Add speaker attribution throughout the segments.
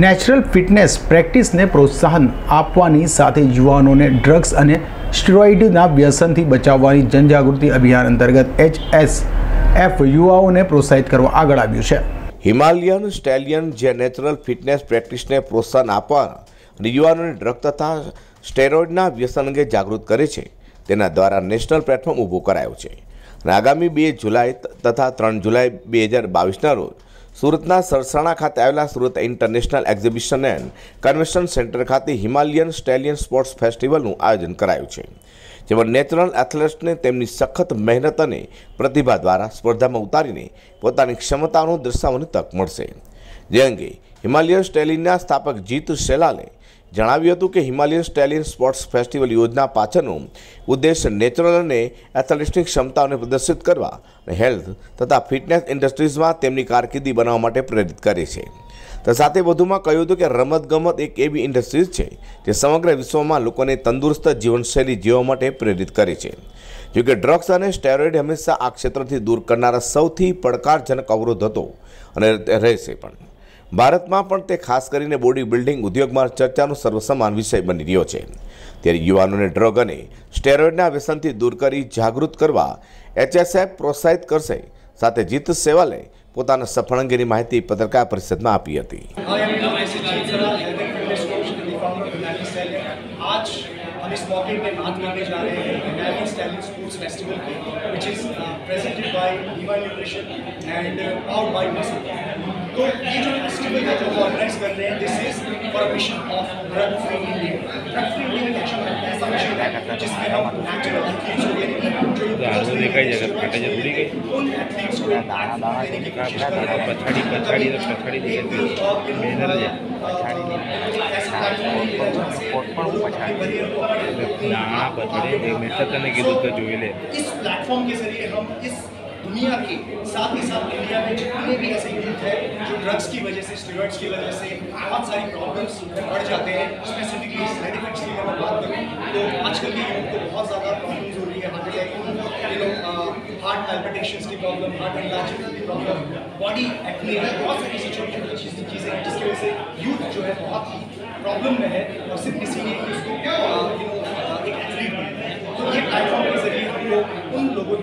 Speaker 1: Natural fitness પ્રેક્ટિસને પ્રોત્સાહન આપવાની સાથે યુવાનોને ડ્રગ્સ અને સ્ટીરોઇડના વ્યસનથી બચાવવાની જનજાગૃતિ અભિયાન અંતર્ગત એચ એસ એફ યુવાઓને પ્રોત્સાહિત કરવા આગળ આવ્યું છે.
Speaker 2: હિમાલયન સ્ટેલિયન જે નેચરલ ફિટનેસ પ્રેક્ટિસને પ્રોત્સાહન આપવા અને યુવાનોને ડ્રગ તથા સ્ટેરોઇડના વ્યસન અંગે જાગૃત કરે છે, તેના દ્વારા નેશનલ પ્લેટફોર્મ ઊભો કરાયું છે. અને આગામી બે જુલાઈ તથા ત્રણ જુલાઈ બે હજાર બાવીસના રોજ સુરતના સરસાણા ખાતે આવેલા Surat international exhibition and convention centre ખાતે હિમાલયન સ્ટેલિયન સ્પોર્ટ્સ ફેસ્ટિવલનું આયોજન કરાયું છે, જેમાં નેચરલ એથ્લેટ્સને તેમની સખત મહેનત અને પ્રતિભા દ્વારા સ્પર્ધામાં ઉતારીને પોતાની ક્ષમતાઓનું દર્શાવવાની તક મળશે. જે અંગે હિમાલયન સ્ટેલિયનના સ્થાપક જીત શેલાલે જણાવ્યું હતું કે હિમાલયન સ્ટેલિયન સ્પોર્ટ્સ ફેસ્ટિવલ યોજના પાછળનો ઉદ્દેશ નેચરલ અને એથલેટિક્સની ક્ષમતાઓને પ્રદર્શિત કરવા અને હેલ્થ તથા ફિટનેસ ઇન્ડસ્ટ્રીઝમાં તેમની કારકિર્દી બનાવવા માટે પ્રેરિત કરે છે. તો સાથે વધુમાં કહ્યું હતું કે રમતગમત એક એવી ઇન્ડસ્ટ્રીઝ છે જે સમગ્ર વિશ્વમાં લોકોને તંદુરસ્ત જીવનશૈલી જીવવા માટે પ્રેરિત કરે છે. જોકે ડ્રગ્સ અને સ્ટેરોઇડ હંમેશા આ ક્ષેત્રથી દૂર કરનારા સૌથી પડકારજનક અવરોધ હતો અને રહેશે પણ. ભારતમાં પણ તે ખાસ કરીને બોડી બિલ્ડિંગ ઉદ્યોગમાં ચર્ચાનો સર્વસમાન વિષય બની રહ્યો છે ત્યારે યુવાનોને ડ્રગ અને સ્ટેરોઇડના વ્યસનથી દૂર કરી જાગૃત કરવા એચએસએફ પ્રોત્સાહિત કરશે સાથે જીત સેવાલે પોતાના સફળ અંગેની માહિતી પત્રકાર પરિષદમાં આપી હતી
Speaker 3: Hi, I'm Dr. Sujit Sara, health and fitness coach and the founder of Nally Stallion. आज हम इस मौके पे बात करने जा रहे हैं Nally Stallion Sports Festival की which is uh, presented by Divine Nutrition and uh, powered by Muscle. तो ये जो individual corporates were there. This is for a mission of drug-free India. Drug-free India is actually a ऐसा mission है जिसमें हम natural जो
Speaker 4: ये
Speaker 3: उन एथलीट्स को देने की कोशिश कर रहे हैं
Speaker 4: पछाड़ी पछाड़ी तो पछाड़ी दिखे मेहनत है पछाड़ी दाणा पछाड़ी एक मिनट तक ने कीधु तो जुए ले
Speaker 3: इस प्लेटफॉर्म के जरिए हम इस दुनिया के साथ ही साथ इंडिया में जितने भी ऐसे यूथ है जो ड्रग्स की वजह से स्टेरॉइड्स की वजह से बहुत सारी प्रॉब्लम्स बढ़ जाते हैं स्पेसिफिकली साइड इफेक्ट्स की अगर बात करूँ तो आजकल के यूथ को बहुत ज़्यादा प्रॉब्लम्स हो रही है heart attack you know heart palpitations की प्रॉब्लम हार्ट एनलार्जमेंट की प्रॉब्लम बॉडी एक्ने बहुत सारी ऐसी छोटी छोटी चीज़ें चीज़ें हैं जिसकी वजह से यूथ जो है बहुत ही प्रॉब्लम में है और सिर्फ़ इसीलिए कि उसको यू नो एक एथलीट तो ये प्लेटफॉर्म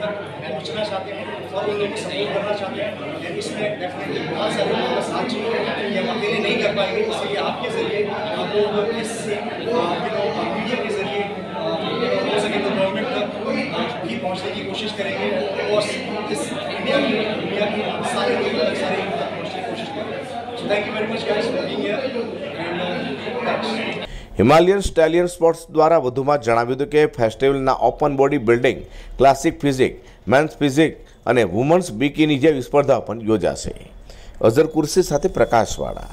Speaker 3: तक पहुँचना चाहते हैं और उन लोगों को करना चाहते हैं इसमें डेफिनेटली बहुत सारे लोगों साथ चाहिए ये हम अकेले नहीं कर पाएँगे इसलिए आपके ज़रिए हम लोग इस मीडिया के ज़रिए हो सके तो गवर्नमेंट तक भी पहुँचने की कोशिश करेंगे, और इस इंडिया की दुनिया के सारे लोगों तक सारे लोगों तक पहुँचने की कोशिश करेंगे। So thank you very much guys for being here and thanks
Speaker 2: Himalayan stallion sports દ્વારા વધુમાં જણાવ્યું હતું કે ફેસ્ટિવલના open body building, classic physique, men's physique અને વુમન્સ બીકીની જેવી સ્પર્ધાઓ પણ યોજાશે. અઝર કુર્સી સાથે પ્રકાશવાળા.